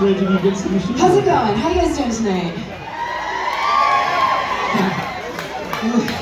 It's Raging Against the Machine. How's it going? How you guys doing tonight?